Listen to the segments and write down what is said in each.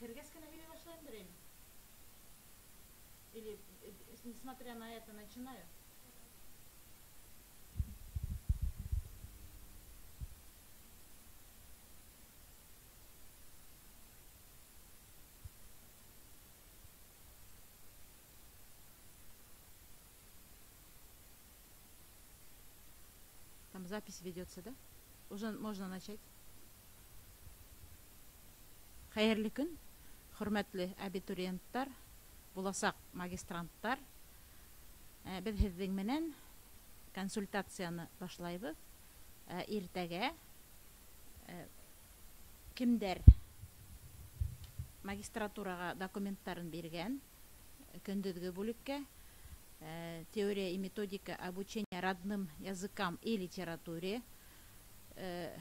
һөйләй башлайымдыр инде. Или, э, несмотря на это, начинаю. Там запись ведется, да? Уже можно начать. Хәйерле көн, хөрмәтле абитуриенттар, буласаҡ магистранттар. Ә, Беҙ һеҙҙең менән консультацияны башлайбыҙ. Ә, Иртәгә ә, кемдәр магистратураға документтарын биргән көндөҙгө бүлеккә э, теория и методика обучения родным языкам и литературе э,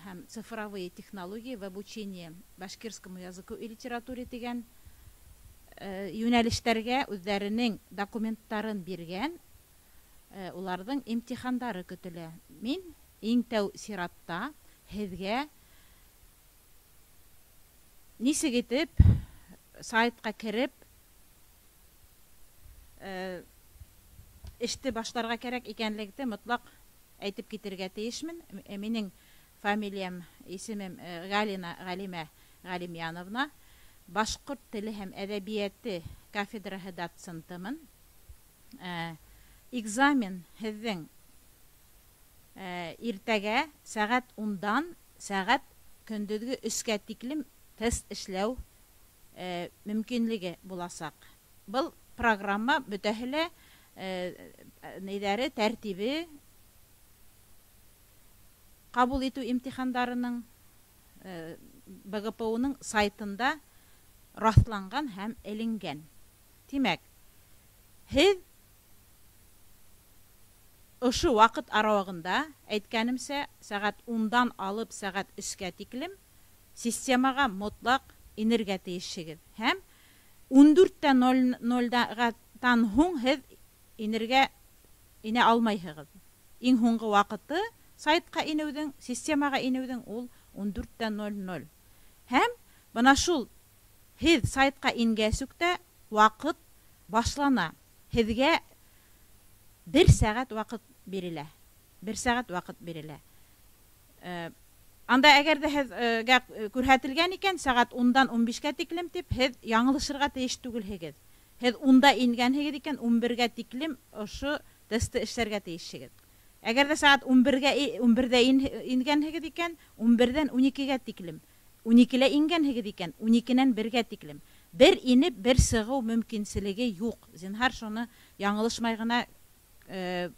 һәм цифровые технологии в обучении башкирскому языку и литературе дигән э, юнәлештәргә үҙҙәренең документтарын биргән э, уларҙың имтихандары көтөлә. Мин иң тәү сиратта һеҙгә нисек итеп сайтҡа кереп э, эште башларға кәрәк икәнлегте мотлаҡ әйтеп китергә тейешмен. М- Минең фамилиям, исемем э, Галина Галимә Галимьяновна. Башҡорт теле һәм әҙәбиәте кафедраһы доцентымын. Э, Экзамен һеҙҙең э, иртәгә сәғәт 10-дан сәғәт көндөҙгө 3-кә тиклем тест эшләү э, мөмкинлеге буласаҡ. Был программа бөтәһе лә э, нейҙәре тәртибе ҡабул итеү имтихандарының э, БГПУ-ның сайтында раҫланған һәм эленгән. Тимәк, һеҙ ошо ваҡыт арауығында, әйткәнемсә, сәғәт 10-дан алып сәғәт 3-кә тиклем системаға мотлаҡ инергә тейешһегеҙ. Һәм 14.00-тан һуң һеҙ инергә инә алмайһығыҙ. Иң һуңғы ваҡыты сайтҡа инеүҙең, системаға инеүҙең ул 14.00. Һәм бына шул һеҙ сайтҡа ингәс үк тә ваҡыт башлана. Һеҙгә бер сәғәт ваҡыт бирелә. Бер сәғәт ваҡыт бирелә. Э, Анда әгәр ҙә һеҙгә күрһәтелгән икән, сәғәт 10-дан 15-кә тиклем тип, һеҙ яңылышырға тейеш түгелһегеҙ. Һеҙ 10-да ингәнһегеҙ икән, 11-гә тиклем ошо тесты эшләргә тейешһегеҙ. Әгәр ҙә сәғәт 11-гә 11-дә ингәнһегеҙ икән, 11-дән 12-гә тиклем. 12-лә ингәнһегеҙ икән, 12-нән 1-гә тиклем. Бер инеп, бер сығыу мөмкинселеге юҡ. Зинһар шуны яңылышмай ғына э,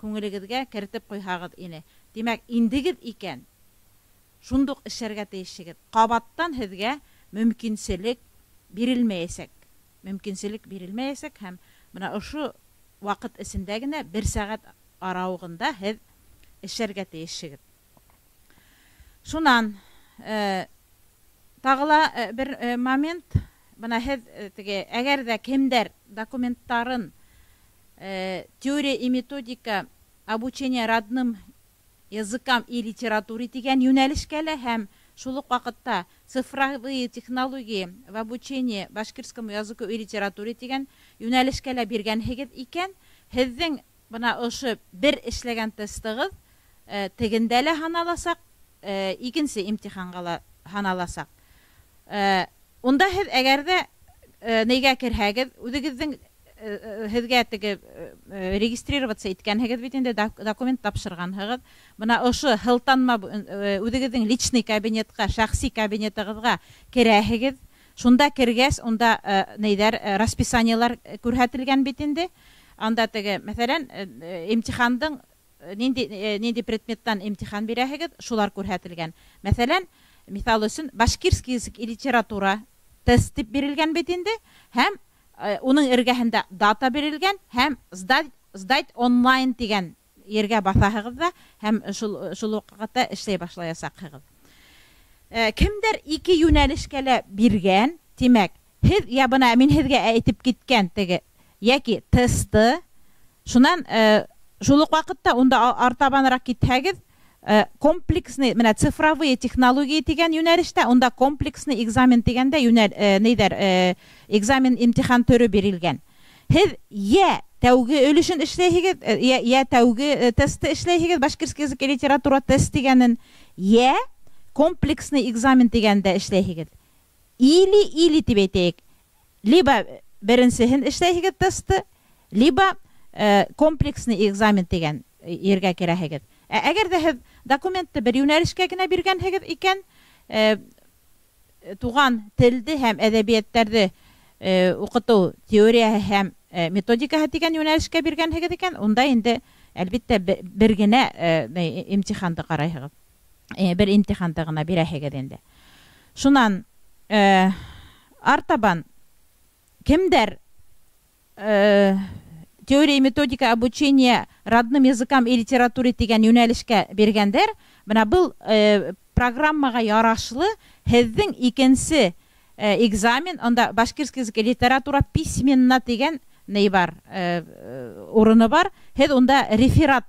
күңелегеҙгә кертеп ҡуйһағыҙ ине. Тимәк, индегеҙ икән, шундуҡ эшләргә тейешһегеҙ. Ҡабаттан һеҙгә мөмкинселек бирелмәйәсәк. Мөмкинселек бирелмәйәсәк һәм бына ошо ваҡыт эсендә генә бер сәғәт арауығында һеҙ эшләргә тейешһегеҙ. Шунан э, тағы ла э, бер э, момент, бына һеҙ э, теге әгәр ҙә кемдәр документтарын э, теория и методика обучения родным языкам и литературе тигән юнәлешкә лә һәм шул ук ваҡытта цифровые технологии в обучении башкирскому языку и литературе тигән юнәлешкә лә биргәнһегеҙ икән, һеҙҙең бына ошо бер эшләгән тестығыҙ э, тегендә лә һаналасаҡ, э, икенсе имтиханға ла һаналасаҡ. Э, Унда һеҙ әгәр ҙә э, нейгә керһәгеҙ, үҙегеҙҙең э, э, һеҙгә теге э, э, регистрироваться иткәнһегеҙ бит инде док- документ тапшырғанһығыҙ. Бына ошо һылтанма э, үҙегеҙҙең личный кабинетҡа, шәхси кабинетығыҙға керәһегеҙ. Шунда кергәс, унда э, нейҙәр э, расписаниелар э, күрһәтелгән бит инде. Анда теге, мәҫәлән, э, э, имтихандың э, нинди э, нинди предметтан имтихан бирәһегеҙ, шулар күрһәтелгән. Мәҫәлән, миҫал өсөн, башкирский язык и литература тест дип бирелгән бит инде һәм э, уның эргәһендә дата бирелгән һәм сдать сдать онлайн дигән ергә баҫаһығыҙ да һәм шул шул ук ваҡытта эшләй башлаясаҡһығыҙ. Э, Кемдәр ике йүнәлешкә лә биргән, тимәк, һеҙ я бына мин һеҙгә әйтеп киткән теге йәки тесты, шунан э, шул ук ваҡытта унда а- артабаныраҡ китһәгеҙ, Э, комплексный менә цифровые технологии тигән юнәлештә унда комплексный экзамен дигәндә э, нидер э, экзамен имтихан төрө бирелгән һеҙ йә тәүге өлөшөн эшләйһегеҙ йә тәүге тестты эшләйһегеҙ башкирский язык и литература тест дигәнен йә комплексный экзамен дигәндә эшләйһегеҙ. Или или дип әйтәйек. Либо беренсеһен эшләйһегеҙ тестты либо комплексный экзамен дигән ергә керәһегеҙ Ә әгәр ҙә һеҙ документты бер йүнәлешкә генә биргәнһегеҙ икән, э, туған телде һәм әҙәбиәттәрҙе э, уҡытыу теорияһы һәм э, методикаһы тигән йүнәлешкә биргәнһегеҙ икән, унда инде әлбиттә бер генә имтиханды ҡарайһығыҙ. Бер имтиханды ғына бирәһегеҙ инде. Шунан артабан кемдәр теория и методика обучения родным языкам и литературе дигән юнәлешкә биргәндәр менә был э, программага ярашлы һеҙҙең икенсе э, экзамен анда башкирский язык и литература письменно дигән ни бар э, урыны бар һеҙ унда реферат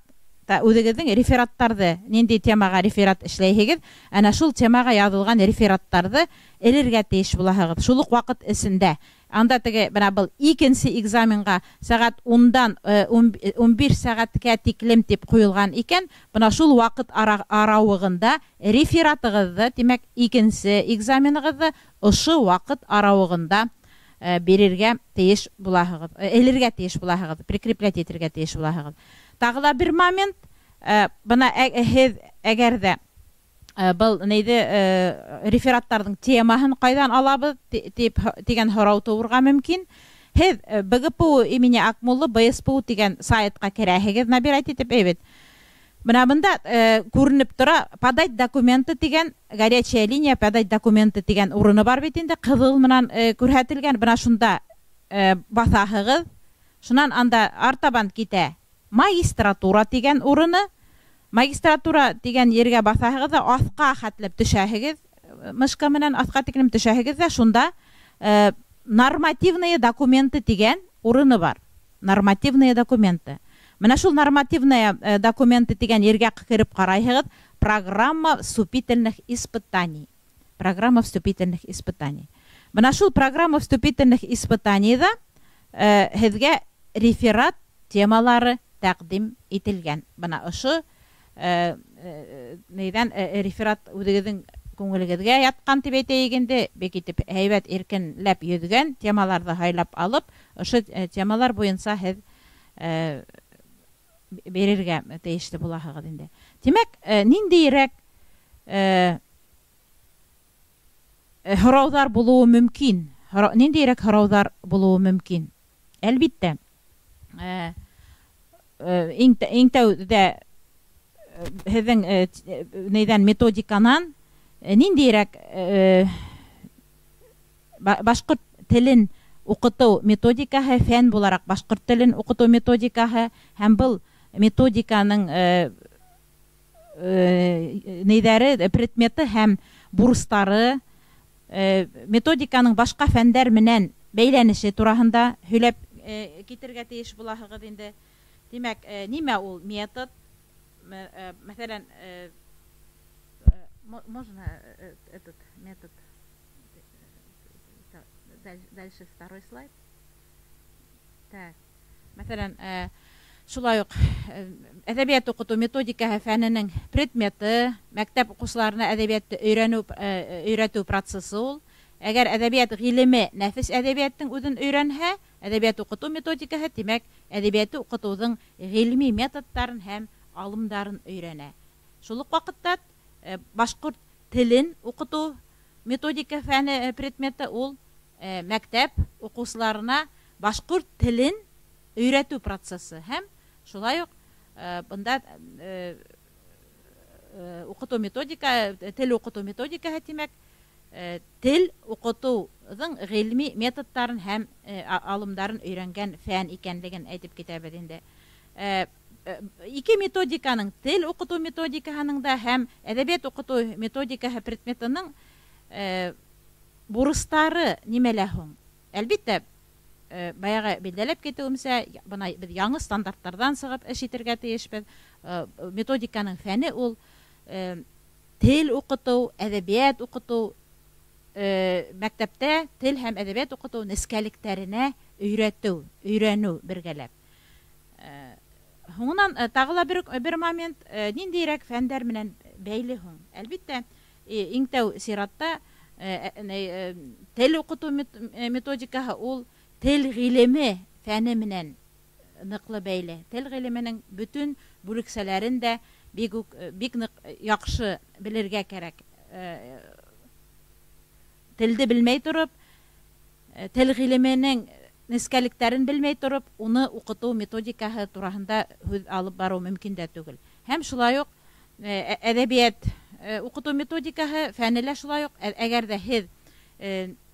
үҙегеҙҙең рефераттарҙы ниндәй темаға реферат эшләйһегеҙ әнә шул темаға яҙылған рефераттарҙы элергә тейеш булаһығыҙ шул уҡ ваҡыт эсендә анда теге бына был икенсе экзаменға сәғәт ундан ун бир сәғәткә тиклем тип ҡуйылған икән бына шул ваҡыт арауығында рефератығыҙҙы тимәк икенсе экзаменығыҙҙы ошо ваҡыт арауығында бирергә тейеш булаһығыҙ элергә тейеш булаһығыҙ прикреплять итергә тейеш булаһығыҙ тағы да бер момент бына һеҙ әгәр ҙә Э, был нейҙе э, рефераттарҙың темаһын ҡайҙан алабыҙ тип тигән һорау тыуырға мөмкин һеҙ э, бгпу имени акмуллы бспу тигән сайтҡа керәһегеҙ набирать итеп әйбет бына бында күренеп тора подать документы тигән горячая линия подать документы тигән урыны бар бит инде ҡыҙыл менән күрһәтелгән бына шунда баҫаһығыҙ шунан анда артабан китә магистратура тигән урыны магистратура дигән ергә баҫаһығыҙ ҙа аҫҡа хәтләп төшәһегеҙ мышка менән аҫҡа тиклем төшәһегеҙ ҙә шунда э, нормативные документы тигән урыны бар нормативные документы менә шул нормативные э, документы тигән ергә кереп ҡарайһығыҙ программа вступительных испытаний программа вступительных испытаний менә шул программа вступительных испытанийҙа э, һеҙгә реферат темалары тәҡдим ителгән бына ошо Э, э, нейҙән э, реферат үҙегеҙҙең күңелегеҙгә ятҡан тип әйтәйек инде бик итеп һәйбәт иркенләп йөҙгән темаларҙы һайлап алып ошо темалар буйынса һеҙ бирергә тейешле булаһығыҙ инде тимәк ниндәйерәк һорауҙар булыуы мөмкин ниндәйерәк һорауҙар булыуы мөмкин әлбиттә иң тәүҙә һеҙҙең нейҙән методиканан ниндәйерәк башҡорт телен уҡытыу методикаһы фән булараҡ башҡорт телен уҡытыу методикаһы һәм был методиканың нейҙәре предметы һәм бурыстары методиканың башҡа фәндәр менән бәйләнеше тураһында һөйләп китергә тейеш булаһығыҙ инде Димәк, э, нимә ул метод? Мәҫәлән, э, э, можно этот метод дальше второй слайд. Так. мәсәлән шулай уҡ әҙәбиәт уҡытыу методикаһы фәненең предметы, мәктәп уҡыусыларына әҙәбиәтте өйрәнеү өйрәтеү процессы ул. Әгәр әҙәбиәт ғилеме нәфис әҙәбиәттең үҙен өйрәнһә, әҙәбиәт уҡытыу методикаһы тимәк әҙәбиәтте уҡытыуҙың ғилми методтарын һәм алымдарын өйрәнә шул уҡ ваҡытта э, башҡорт телен уҡытыу методика фәне э, предметы ул э, мәктәп уҡыусыларына башҡорт телен өйрәтеү процессы һәм шулай уҡ бында уҡытыу методика тел уҡытыу методикаһы тимәк тел уҡытыуҙың ғилми методтарын һәм алымдарын өйрәнгән фән икәнлеген әйтеп китәбеҙ инде ике методиканың тел уҡытыу методикаһының да һәм әҙәбиәт уҡытыу методикаһы предметының э, бурыстары нимәлә һуң әлбиттә э, баяғы билдәләп китеүемсә бына беҙ яңы стандарттарҙан сығып эш итергә тейешбеҙ э, методиканың фәне ул тел уҡытыу әҙәбиәт уҡытыу мәктәптә тел һәм әҙәбиәт уҡытыу нескәлектәренә өйрәтеү өйрәнеү бергәләп һуңынан тағы ла бер, бер момент ниндәйерәк фәндәр менән бәйле һуң әлбиттә иң тәү сиратта тел уҡытыу методикаһы ул тел ғилеме фәне менән ныҡлы бәйле тел ғилеменең бөтөн бүлексәләрен дә бик үк бик ныҡ яҡшы белергә кәрәк телде белмәй тороп тел ғилеменең нескәлектәрен белмәй тороп уны уҡытыу методикаһы тураһында һүҙ алып барыу мөмкин дә түгел һәм шулай уҡ әҙәбиәт уҡытыу методикаһы фәне лә шулай уҡ әгәр ҙә һеҙ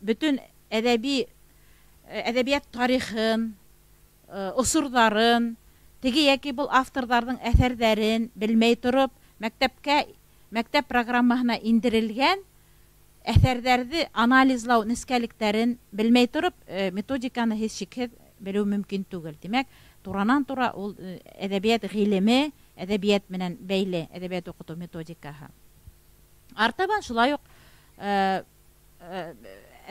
бөтөн әҙәби әҙәбиәт тарихын осорҙарын теге йәки был авторҙарҙың әҫәрҙәрен белмәй тороп мәктәпкә мәктәп программаһына индерелгән әҫәрҙәрҙе анализлау нескәлектәрен белмәй тороп методиканы һис шикһеҙ белеү мөмкин түгел тимәк туранан тура ул әҙәбиәт ғилеме әҙәбиәт менән бәйле әҙәбиәт уҡытыу методикаһы артабан шулай уҡ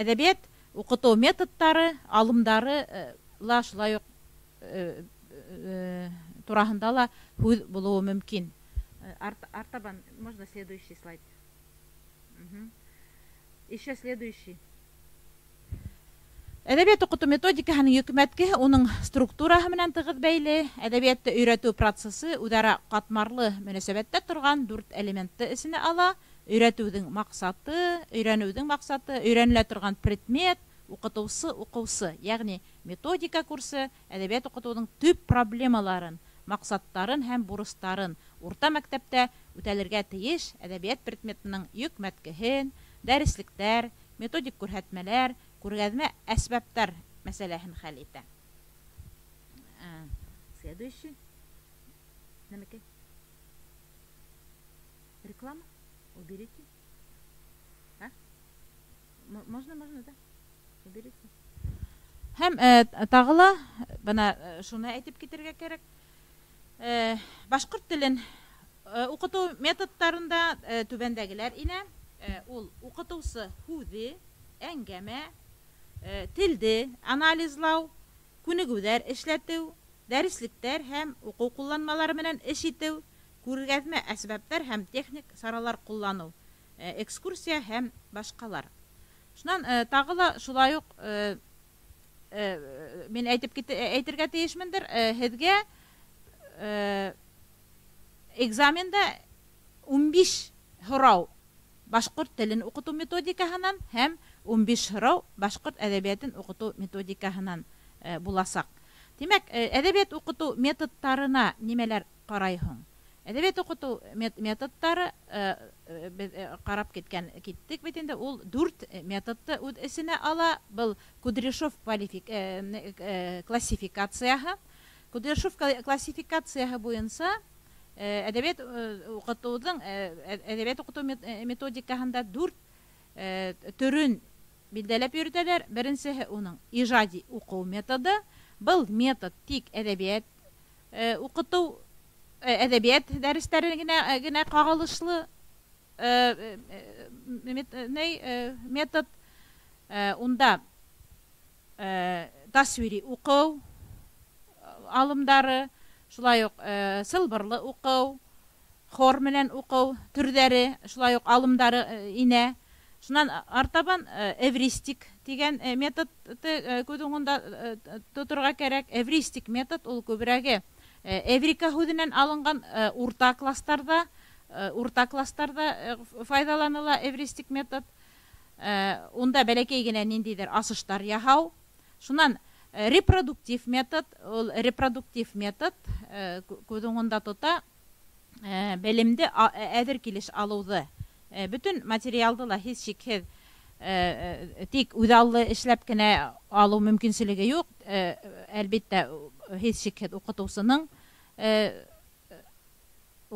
әҙәбиәт уҡытыу методтары алымдары ла шулай уҡ тураһында ла һүҙ булыуы мөмкин артабан можно следующий слайд еще следующий Әҙәбиәт уҡытыу методикаһының йөкмәткеһе уның структураһы менән тығыҙ бәйле, әҙәбиәтте өйрәтеү процессы үҙара ҡатмарлы мөнәсәбәттә торған дүрт элементты эсенә ала өйрәтеүҙең маҡсаты, өйрәнеүҙең маҡсаты, өйрәнелә торған предмет, уҡытыусы, уҡыусы, йәғни методика курсы әҙәбиәт уҡытыуҙың төп проблемаларын, маҡсаттарын һәм бурыстарын урта мәктәптә үтәлергә тейеш әҙәбиәт предметының йөкмәткеһен, дәреслектәр, методик күрһәтмәләр, күргәҙмә әсбәптәр мәсьәләһен хәл итә. Следующий. Реклама? Уберите. А? Можно, можно, да? Уберите. Һәм э, тағы ла, бына э, шуны әйтеп китергә кәрәк, э, башҡорт телен уҡытыу методтарында түбәндәгеләр инә. Ул уҡытыусы һүҙе, әңгәмә, телде анализлау, күнегеүҙәр эшләтеү, дәреслектәр һәм уҡыу ҡулланмалары менән эш итеү, күргәҙмә әсбәптәр һәм техник саралар ҡулланыу экскурсия һәм башҡалар шунан тағы ла шулай уҡ мин әйтеп әйтергә тейешмендер һеҙгә экзаменда ун биш һорау башҡорт телен уҡытыу методикаһынан һәм ун биш һорау башҡорт әҙәбиәтен уҡытыу методикаһынан буласаҡ тимәк әҙәбиәт уҡытыу методтарына нимәләр ҡарай һуң әҙәбиәт уҡытыу методтары беҙ ҡарап киткән киттек бит инде ул дүрт методты үҙ эсенә ала был кудряшов классификацияһы кудряшов классификацияһы буйынса әҙәбиәт уҡытыуҙың әҙәбиәт уҡытыу методикаһында дүрт төрөн билдәләп йөрөтәләр беренсеһе уның ижади уҡыу методы был метод тик әҙәбиәт уҡытыу әҙәбиәт дәрестәре генә генә ҡағылышлы метод унда тасвири уҡыу алымдары шулай уҡ сылбырлы уҡыу хор менән уҡыу төрҙәре шулай уҡ алымдары инә шунан артабан эвристик дигән методты күҙ уңында тоторға кәрәк эвристик метод ул күберәге эврика һүҙенән алынған урта кластарда урта кластарда файҙаланыла эвристик метод унда бәләкәй генә ниндәйҙер асыштар яһау шунан репродуктив метод ул репродуктив метод күҙ уңында тота белемде әҙер килеш алыуҙы бөтөн материалды ла һис шикһеҙ тик үҙаллы эшләп кенә алыу мөмкинселеге юҡ әлбиттә һис шикһеҙ уҡытыусының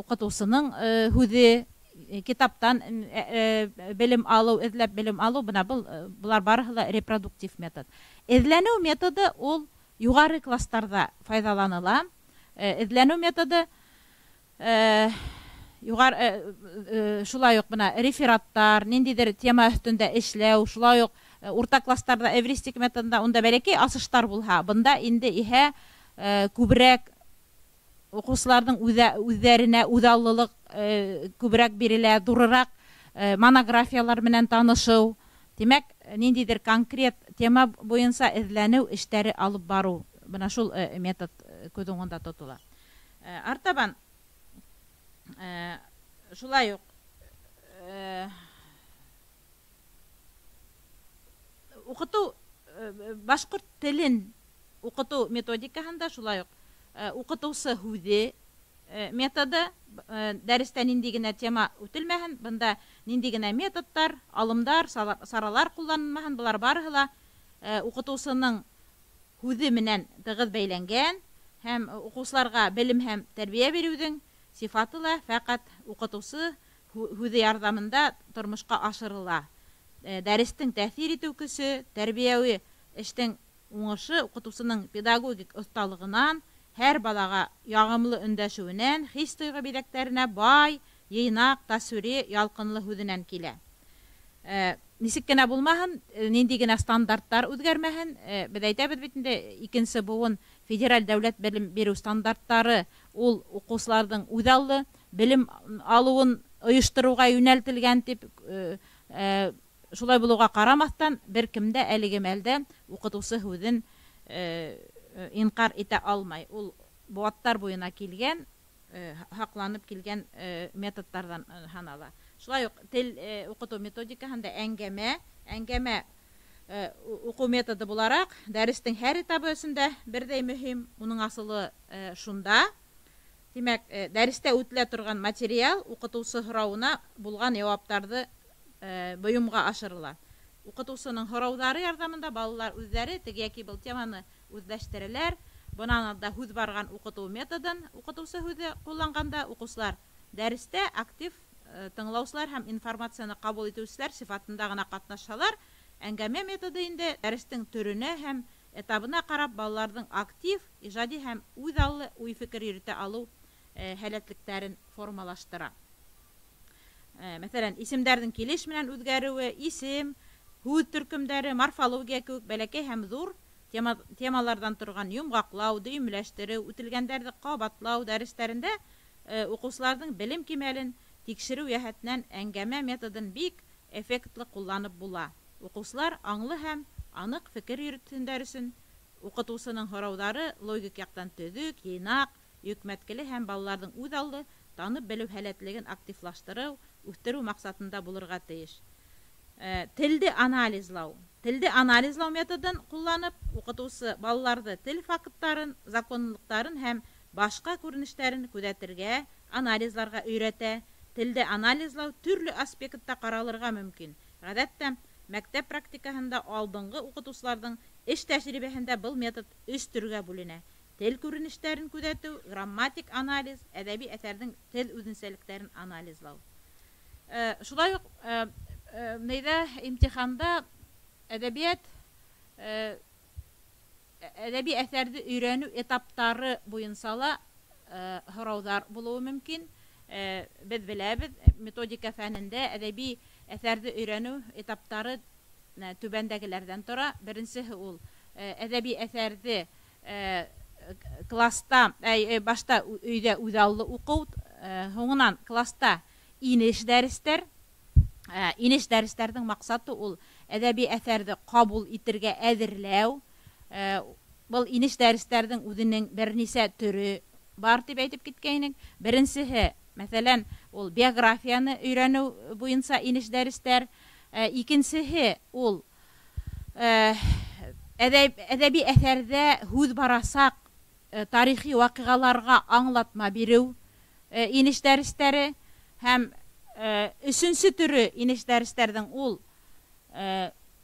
уҡытыусының һүҙе китаптан белем алыу эҙләп белем алыу бына был былар барыһы ла репродуктив метод эҙләнеү методы ул юғары кластарҙа файҙаланыла эҙләнеү методы юғар шулай уҡ бына рефераттар ниндейҙер тема өҫтөндә эшләү шулай уҡ урта кластарда эвристик методында унда бәләкәй асыштар булһа бында инде иһә күберәк уҡыусыларҙың үҙҙәренә үҙаллылыҡ күберәк бирелә ҙурыраҡ монографиялар менән танышыу тимәк ниндейҙер конкрет тема буйынса эҙләнеү эштәре алып барыу бына шул метод күҙ уңында тотола артабан шулай уҡ уҡытыу башҡорт телен уҡытыу методикаһында шулай уҡ уҡытыусы һүҙе методы дәрестә ниндәй генә тема үтелмәһен бында ниндәй генә методтар алымдар саралар ҡулланылмаһын былар барыһы ла уҡытыусының һүҙе менән тығыҙ бәйләнгән һәм уҡыусыларға белем һәм тәрбиә биреүҙең сифаты ла фәҡәт уҡытыусы һүҙе ярҙамында тормошҡа ашырыла дәрестең тәьҫир итеү көсө тәрбиәүи эштең уңышы уҡытыусының педагогик оҫталығынан һәр балаға яғымлы өндәшеүенән хис тойғо биҙәктәренә бай йыйнаҡ тасүри ялҡынлы һүҙенән килә ә, нисек кенә булмаһын нинди генә стандарттар үҙгәрмәһен ә, беҙ әйтәбеҙ бит инде икенсе быуын федераль дәүләт белем биреү стандарттары ул уҡыусыларҙың үҙаллы белем алыуын ойоштороуға йүнәлтелгән тип ә, шулай булыуға ҡарамаҫтан бер кемдә әлеге мәлдә уҡытыусы һүҙен Э, инҡар итә алмай ул быуаттар буйына килгән э, һаҡланып килгән э, методтарҙан һанала шулай уҡ тел уҡытыу методикаһында әңгәмә әңгәмә уҡыу методы булараҡ дәрестең һәр этабы өсөндә берҙәй мөһим уның асылы шунда тимәк дәрестә үтелә торған материал уҡытыусы һорауына булған яуаптарҙы бойомға ашырыла уҡытыусының һорауҙары ярҙамында балалар үҙҙәре теге йәки был теманы үҙләштерәләр бынан да һүҙ барған уҡытыу методын уҡытыусы һүҙе ҡулланғанда уҡыусылар дәрестә актив э, тыңлаусылар һәм информацияны ҡабул итеүселәр сифатында ғына ҡатнашһалар әңгәмә методы инде дәрестең төрөнә һәм этабына ҡарап балаларҙың актив ижади һәм үҙ аллы уй фекер йөрөтә алыу э, һәләтлектәрен формалаштыра э, мәҫәлән исемдәрҙең килеш менән үҙгәреүе исем һүҙ төркөмдәре морфология кеүек бәләкәй һәм ҙур тема, темалардан торған йомғаҡлау, дөйөмләштереү, үтелгәндәрҙе ҡабатлау дәрестәрендә э, уҡыусыларҙың белем кимәлен тикшереү йәһәтенән әңгәмә методын бик эффектлы ҡулланып була. Уҡыусылар аңлы һәм аныҡ фекер йөрөтһөндәр өсөн уҡытыусының һорауҙары логик яҡтан төҙөк, йыйнаҡ, йөкмәткеле һәм балаларҙың үҙ алды танып белеү һәләтлеген активлаштырыу, үҫтереү маҡсатында булырға тейеш. Э, телде анализлау телде анализлау методын ҡулланып уҡытыусы балаларҙы тел факттарын законлыҡтарын һәм башҡа күренештәрен күҙәтергә анализларға өйрәтә телде анализлау төрлө аспектта ҡаралырға мөмкин ғәҙәттә мәктәп практикаһында алдынғы уҡытыусыларҙың эш тәжрибәһендә был метод өс төргә бүленә тел күренештәрен күҙәтеү грамматик анализ әҙәби әҫәрҙең тел үҙенсәлектәрен анализлау э, шулай уҡ э, нейҙә имтиханда әҙәбиәт әҙәби әҫәрҙе өйрәнеү этаптары буйынса ла һорауҙар булыуы мөмкин беҙ беләбеҙ методика фәнендә әҙәби әҫәрҙе өйрәнеү этаптары түбәндәгеләрҙән тора беренсеһе ул әҙәби әҫәрҙе класста башта өйҙә үҙаллы уҡыу һуңынан класста инеш дәрестәр Ә, инеш дәрестәрҙең маҡсаты ул әҙәби әҫәрҙе ҡабул итергә әҙерләү ә, был инеш дәрестәрҙең үҙенең бер нисә төрө бар тип әйтеп киткәйнек беренсеһе мәҫәлән ул биографияны өйрәнеү буйынса инеш дәрестәр ә, икенсеһе ул әҙәби әҫәрҙә һүҙ барасаҡ тарихи ваҡиғаларға аңлатма биреү инеш дәрестәре һәм өсөнсө төрө инеш дәрестәрҙең ул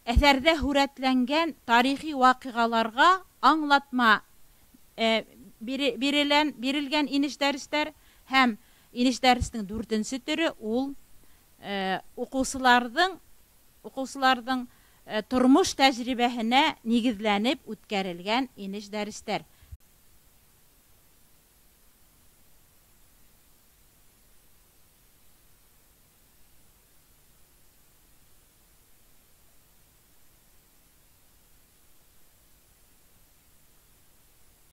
әҫәрҙә һүрәтләнгән тарихи ваҡиғаларға аңлатма бирелән бирелгән инеш дәрестәр һәм инеш дәрестең дүртенсе төрө ул уҡыусыларҙың уҡыусыларҙың тормош тәжрибәһенә нигеҙләнеп үткәрелгән инеш дәрестәр